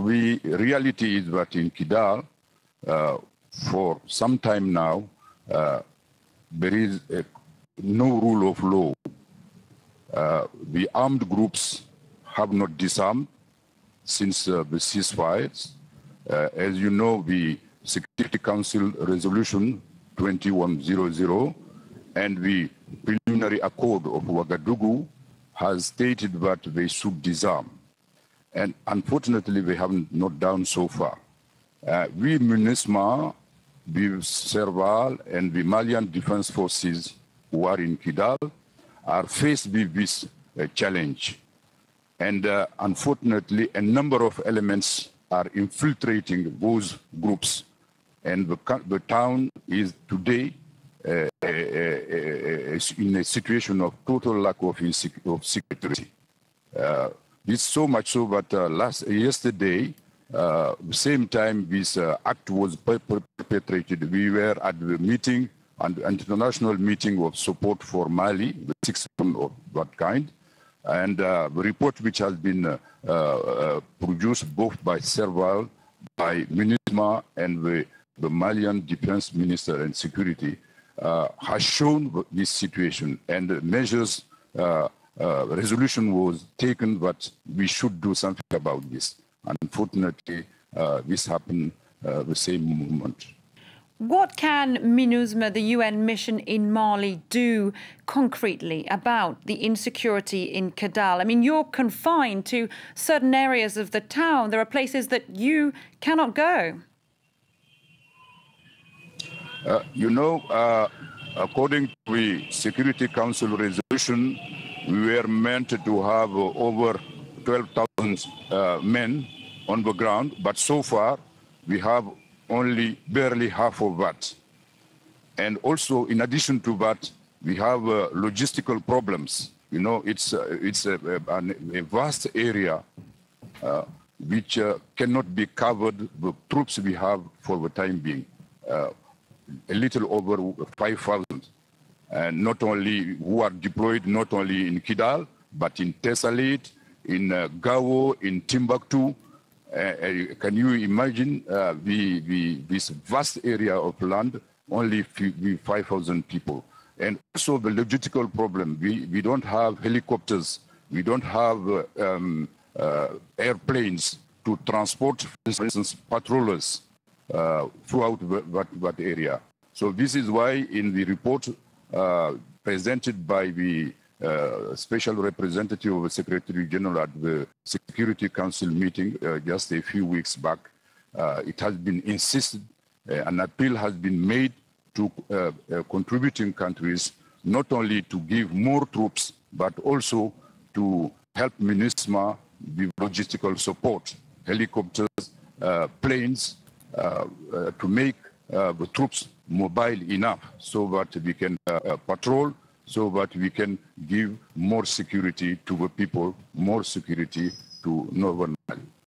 we reality is that in Kidal, uh, for some time now, uh, there is a, no rule of law. Uh, the armed groups have not disarmed since uh, the ceasefires. Uh, as you know, the Security Council Resolution 2100 and the preliminary accord of Ouagadougou has stated that they should disarm. And unfortunately, we have not done so far. Uh, we, MINUSMA, the Serval, and the Malian Defense Forces who are in Kidal are faced with this uh, challenge. And uh, unfortunately, a number of elements are infiltrating those groups. And the, the town is today uh, uh, uh, in a situation of total lack of, of security. It's so much so that last yesterday, uh, same time this uh, act was perpetrated, we were at the meeting, an international meeting of support for Mali, the sixth one of that kind, and uh, the report which has been uh, uh, produced both by Serval, by MINUSMA, and the, the Malian Defense Minister and Security uh, has shown this situation. And measures uh, resolution was taken but we should do something about this. Unfortunately, uh, this happened uh, the same moment. What can MINUSMA, the UN mission in Mali, do concretely about the insecurity in Kidal? I mean, you're confined to certain areas of the town. There are places that you cannot go. Uh, you know, uh, according to the Security Council resolution we were meant to have over 12,000 uh, men on the ground, but so far we have only barely half of that. And also, in addition to that, we have uh, logistical problems. You know, it's, uh, it's a, a, a, vast area uh, which uh, cannot be covered. The troops we have for the time being, uh, a little over 5,000 and not only who are deployed not only in Kidal, but in Tessalit, in uh, Gao, in Timbuktu. Uh, uh can you imagine uh, the, the, this vast area of land, only 5,000 people? And also the logistical problem, we, we don't have helicopters, we don't have uh, um, uh, airplanes to transport, for instance, patrollers throughout that, that area. So this is why in the report uh, presented by the uh, special representative of the Secretary General at the Security Council meeting uh, just a few weeks back. Uh, it has been insisted, uh, an appeal has been made to uh, contributing countries not only to give more troops, but also to help MINUSMA with logistical support, helicopters, planes, to make troops mobile enough so that we can uh, uh, patrol, so that we can give more security to the people, more security to Northern Mali.